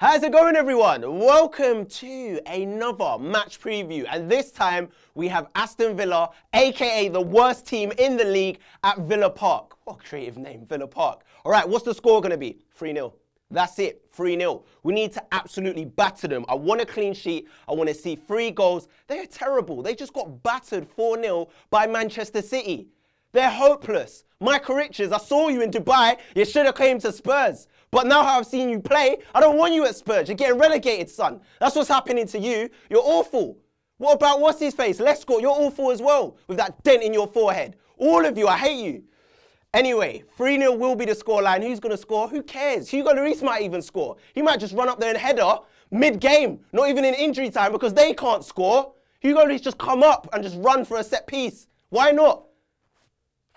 How's it going, everyone? Welcome to another match preview. And this time we have Aston Villa, aka the worst team in the league, at Villa Park. What a creative name, Villa Park. All right, what's the score going to be? 3 0. That's it, 3 0. We need to absolutely batter them. I want a clean sheet. I want to see three goals. They're terrible. They just got battered 4 0 by Manchester City. They're hopeless. Micah Richards, I saw you in Dubai. You should have came to Spurs. But now I've seen you play, I don't want you at Spurs. You're getting relegated, son. That's what's happening to you. You're awful. What about what's his face? Lescott, you're awful as well with that dent in your forehead. All of you, I hate you. Anyway, 3 0 will be the scoreline. Who's going to score? Who cares? Hugo Lloris might even score. He might just run up there and header mid game, not even in injury time because they can't score. Hugo Lloris just come up and just run for a set piece. Why not?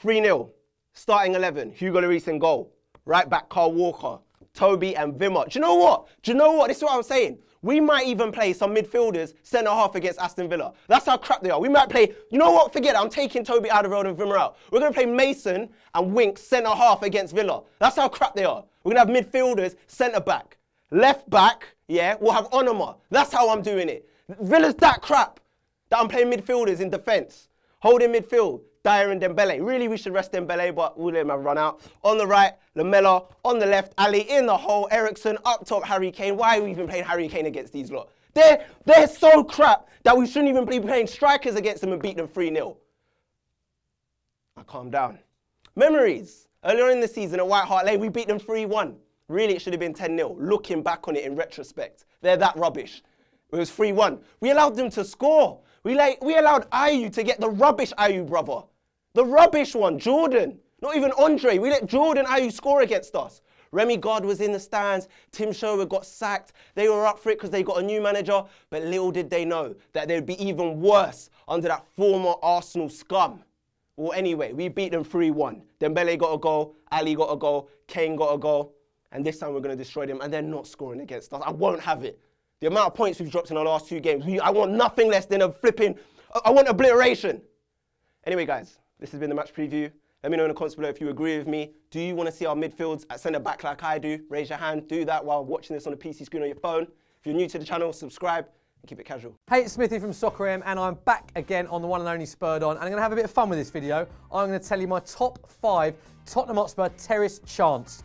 3 0. Starting 11. Hugo Lloris in goal. Right back, Kyle Walker, Toby, and Wimmer. Do you know what? Do you know what? This is what I'm saying. We might even play some midfielders centre half against Aston Villa. That's how crap they are. We might play, you know what? Forget it. I'm taking Toby out of road and Wimmer out. We're going to play Mason and Winks centre half against Villa. That's how crap they are. We're going to have midfielders centre back. Left back, yeah, we'll have Onomah. That's how I'm doing it. Villa's that crap that I'm playing midfielders in defence. Holding midfield. Dier and Dembele. Really, we should rest Dembele, but we'll let him have run out. On the right, Lamela. On the left, Alli. In the hole, Eriksen. Up top, Harry Kane. Why are we even playing Harry Kane against these lot? They're, they're so crap that we shouldn't even be playing strikers against them and beat them 3-0. I ah, calm down. Memories. Earlier in the season at White Hart Lane, we beat them 3-1. Really, it should have been 10-0. Looking back on it in retrospect, they're that rubbish. It was 3-1. We allowed them to score. We, like, we allowed Ayew to get the rubbish Ayew brother. The rubbish one, Jordan. Not even Andre. We let Jordan Ayew score against us. Rémi Garde was in the stands. Tim Sherwood got sacked. They were up for it because they got a new manager. But little did they know that they'd be even worse under that former Arsenal scum. Well, anyway, we beat them 3-1. Dembele got a goal. Alli got a goal. Kane got a goal. And this time we're going to destroy them. And they're not scoring against us. I won't have it. The amount of points we've dropped in the last two games, we, I want nothing less than a flipping, I want obliteration. Anyway, guys, this has been the match preview. Let me know in the comments below if you agree with me. Do you want to see our midfields at centre back like I do? Raise your hand. Do that while watching this on a PC screen on your phone. If you're new to the channel, subscribe and keep it casual. Hey, it's Smithy from Soccer AM, and I'm back again on the one and only Spurred On. And I'm going to have a bit of fun with this video. I'm going to tell you my top five Tottenham Hotspur terrace chance.